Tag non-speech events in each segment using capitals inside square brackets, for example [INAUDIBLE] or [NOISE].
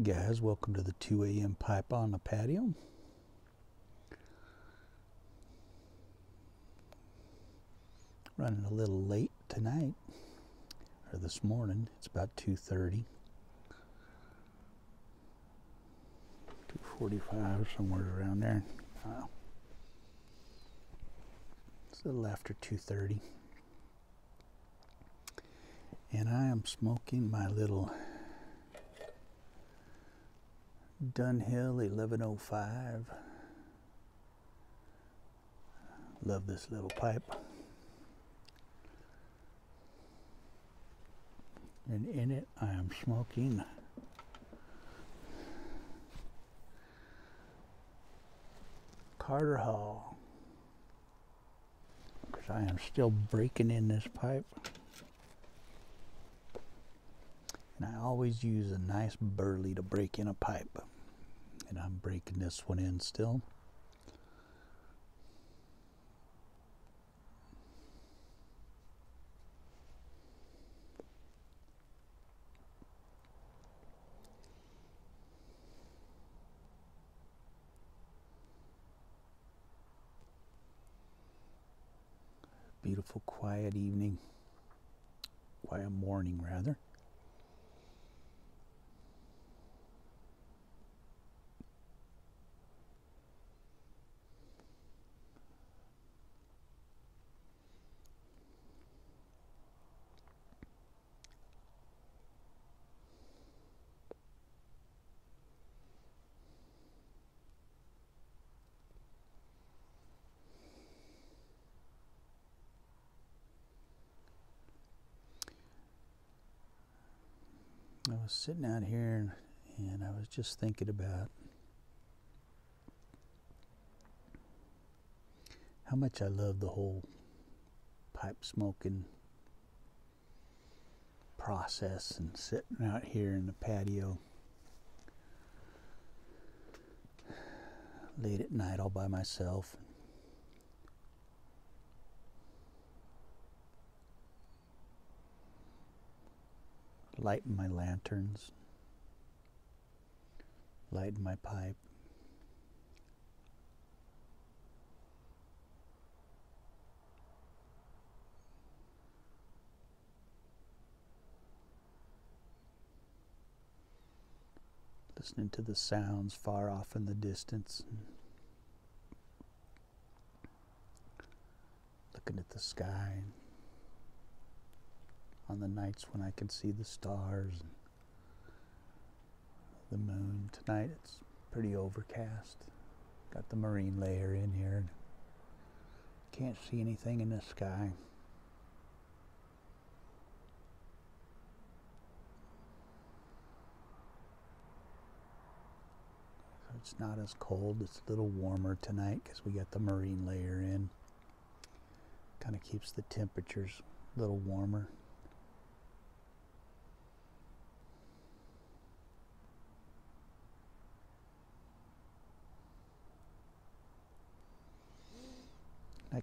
guys, welcome to the 2 a.m. pipe on the patio. Running a little late tonight, or this morning. It's about 2.30. 2.45, somewhere around there. It's a little after 2.30. And I am smoking my little Dunhill 1105. Love this little pipe. And in it, I am smoking Carter Hall. Because I am still breaking in this pipe. And I always use a nice burley to break in a pipe. And I'm breaking this one in still. Beautiful quiet evening, quiet morning rather. I was sitting out here and, and I was just thinking about how much I love the whole pipe smoking process and sitting out here in the patio late at night all by myself lighting my lanterns, lighting my pipe. Listening to the sounds far off in the distance. Looking at the sky on the nights when I can see the stars and the moon. Tonight it's pretty overcast. Got the marine layer in here. Can't see anything in the sky. it's not as cold. It's a little warmer tonight because we got the marine layer in. Kind of keeps the temperatures a little warmer.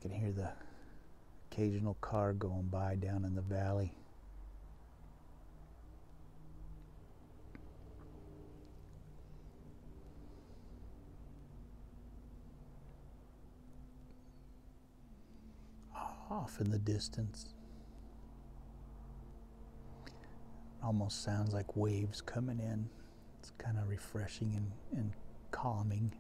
Can hear the occasional car going by down in the valley. Off in the distance. Almost sounds like waves coming in. It's kind of refreshing and, and calming.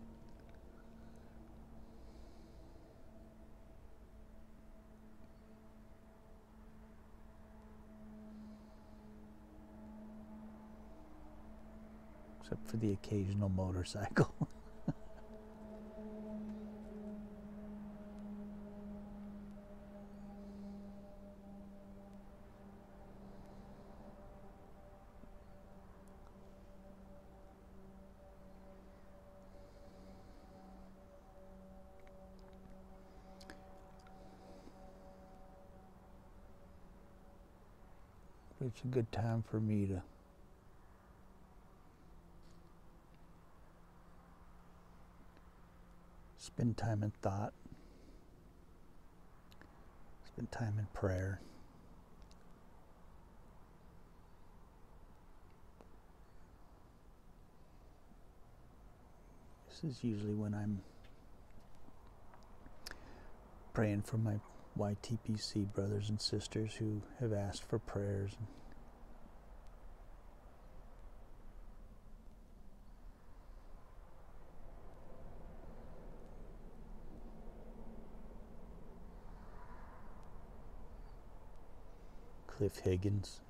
Except for the occasional motorcycle. [LAUGHS] it's a good time for me to Spend time in thought. Spend time in prayer. This is usually when I'm praying for my YTPC brothers and sisters who have asked for prayers. Cliff Higgins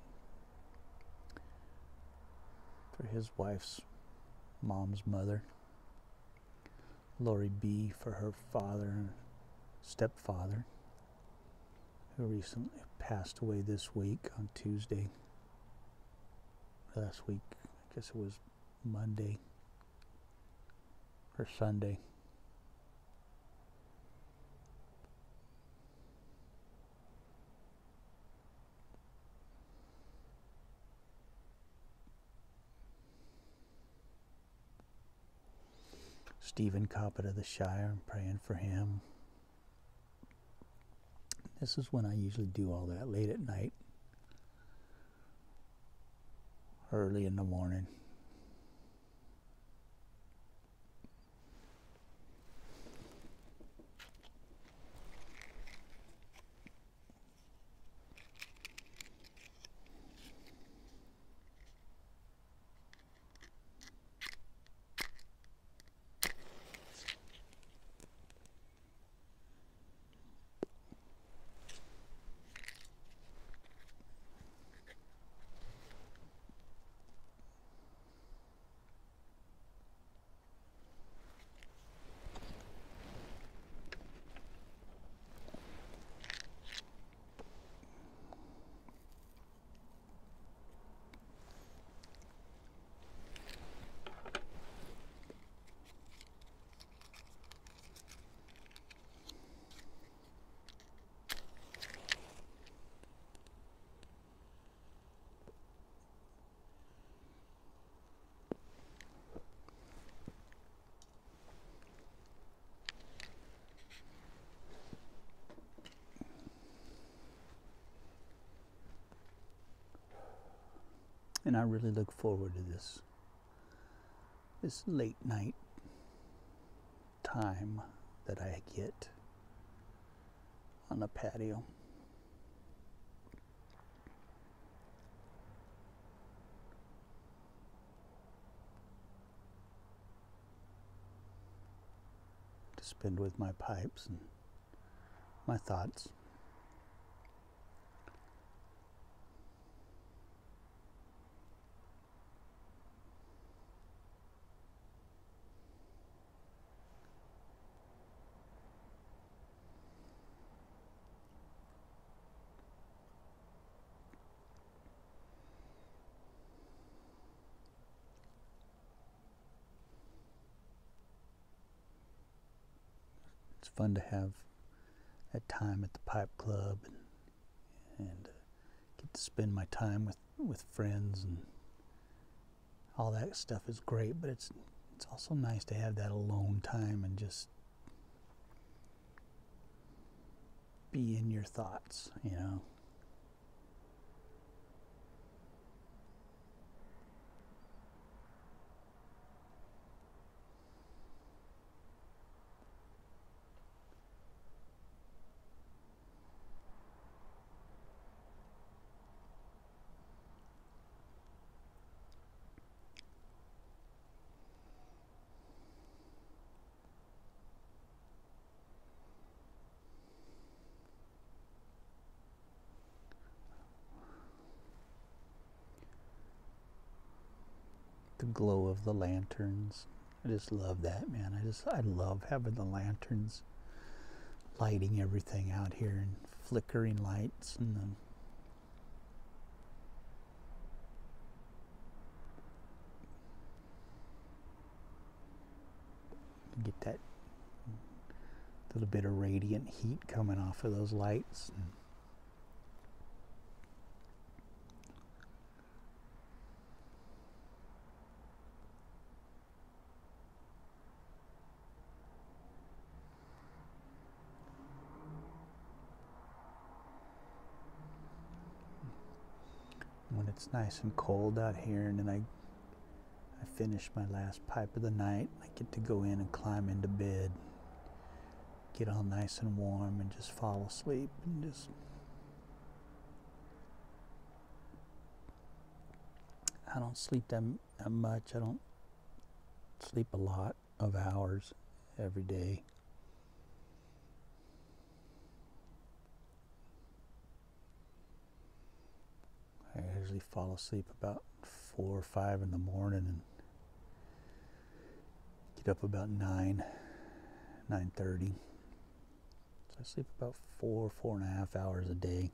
for his wife's mom's mother. Lori B for her father and stepfather, who recently passed away this week on Tuesday. Last week, I guess it was Monday or Sunday. Stephen Coppett of the Shire, I'm praying for him. This is when I usually do all that late at night, early in the morning. And I really look forward to this this late night time that I get on the patio. To spend with my pipes and my thoughts. Fun to have that time at the pipe club and, and uh, get to spend my time with, with friends and all that stuff is great, but it's it's also nice to have that alone time and just be in your thoughts, you know. The glow of the lanterns. I just love that, man. I just I love having the lanterns lighting everything out here and flickering lights and then get that little bit of radiant heat coming off of those lights when it's nice and cold out here and then I I finish my last pipe of the night. I get to go in and climb into bed, get all nice and warm, and just fall asleep and just. I don't sleep that, that much. I don't sleep a lot of hours every day. I usually fall asleep about four or five in the morning and get up about nine, nine thirty. So I sleep about four, four and a half hours a day.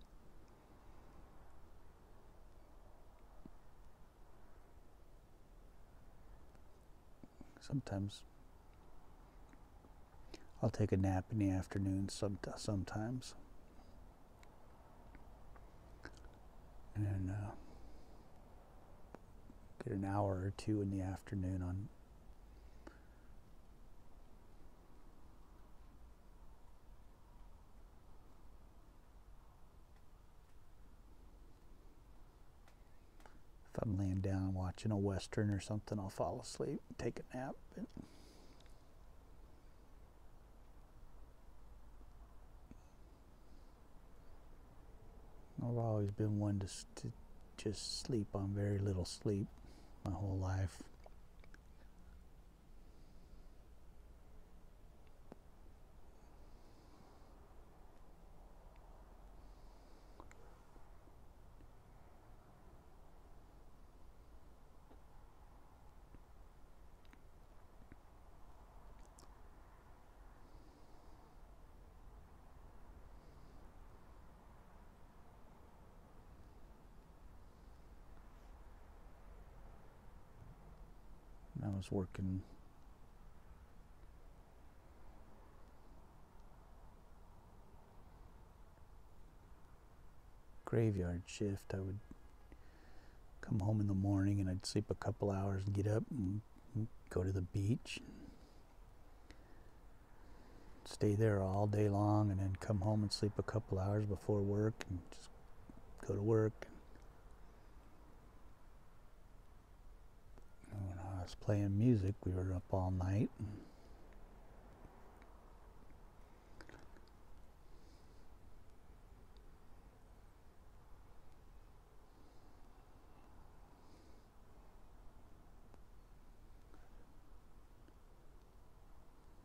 Sometimes I'll take a nap in the afternoon some, sometimes. And uh, get an hour or two in the afternoon on if I'm laying down watching a western or something I'll fall asleep take a nap I've always been one to, to just sleep on very little sleep my whole life. I was working graveyard shift. I would come home in the morning and I'd sleep a couple hours and get up and go to the beach. Stay there all day long and then come home and sleep a couple hours before work and just go to work I was playing music, we were up all night.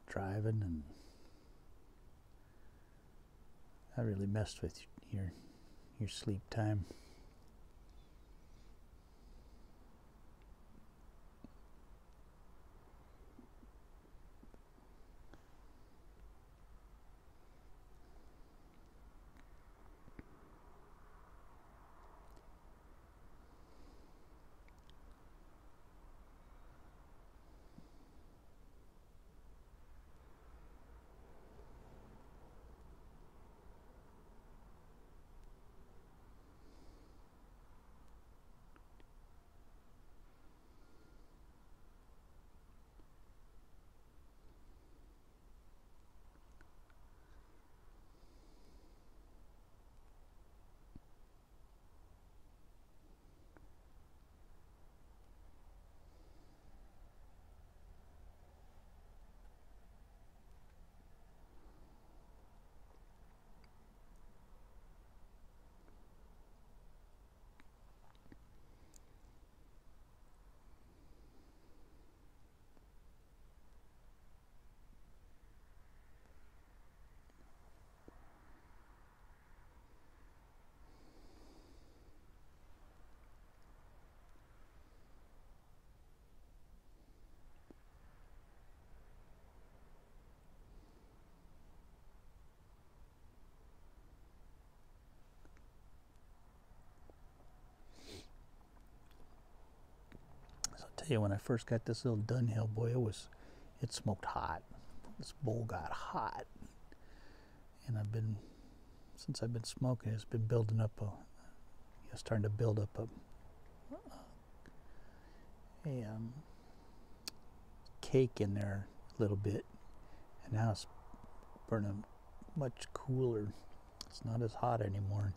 driving and I really messed with your your sleep time. Tell you, when I first got this little Dunhill, boy, it was, it smoked hot. This bowl got hot. And I've been, since I've been smoking, it's been building up a, you know, starting to build up a, a um, cake in there a little bit. And now it's burning much cooler. It's not as hot anymore.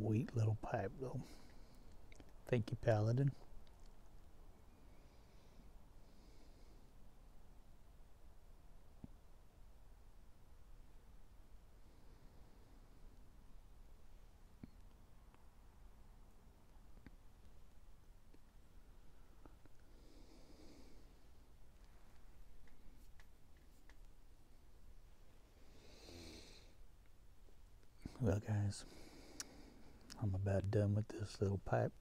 Sweet little pipe, though. Thank you, Paladin. Well, guys, I'm about done with this little pipe.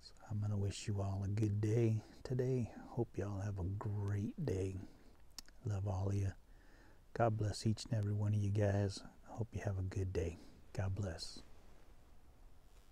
So I'm going to wish you all a good day today. Hope y'all have a great day. Love all of you. God bless each and every one of you guys. Hope you have a good day. God bless.